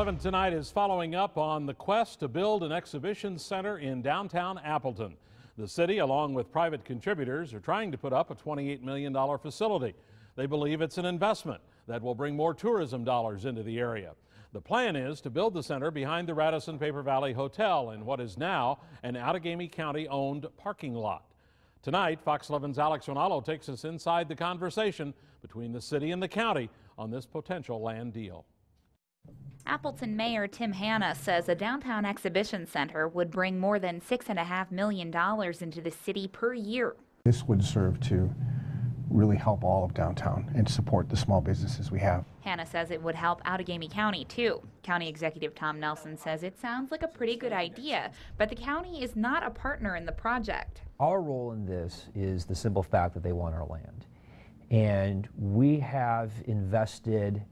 11 tonight is following up on the quest to build an exhibition center in downtown Appleton. The city, along with private contributors, are trying to put up a $28 million facility. They believe it's an investment that will bring more tourism dollars into the area. The plan is to build the center behind the Radisson Paper Valley Hotel in what is now an Outagamie County owned parking lot. Tonight, Fox 11's Alex Ronaldo takes us inside the conversation between the city and the county on this potential land deal. Appleton Mayor Tim Hanna says a downtown exhibition center would bring more than $6.5 million into the city per year. This would serve to really help all of downtown and support the small businesses we have. Hanna says it would help Outagamie County too. County Executive Tom Nelson says it sounds like a pretty good idea, but the county is not a partner in the project. Our role in this is the simple fact that they want our land. And we have invested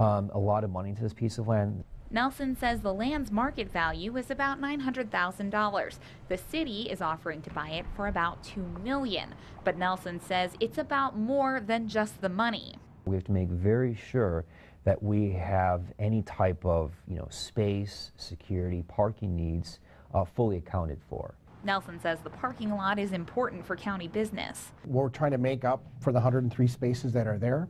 um, a lot of money to this piece of land. Nelson says the land's market value is about $900,000. The city is offering to buy it for about 2 million. But Nelson says it's about more than just the money. We have to make very sure that we have any type of, you know, space, security, parking needs uh, fully accounted for. Nelson says the parking lot is important for county business. We're trying to make up for the 103 spaces that are there.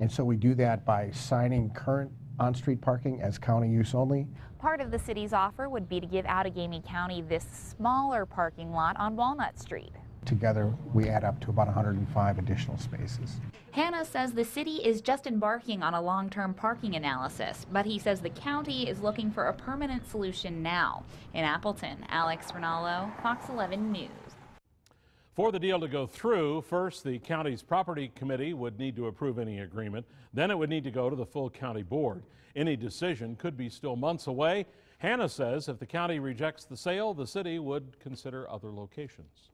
And so we do that by signing current on-street parking as county use only. Part of the city's offer would be to give Outagamie County this smaller parking lot on Walnut Street. Together, we add up to about 105 additional spaces. Hanna says the city is just embarking on a long-term parking analysis, but he says the county is looking for a permanent solution now. In Appleton, Alex Rinaldo, Fox 11 News. For the deal to go through, first the county's property committee would need to approve any agreement. Then it would need to go to the full county board. Any decision could be still months away. Hanna says if the county rejects the sale, the city would consider other locations.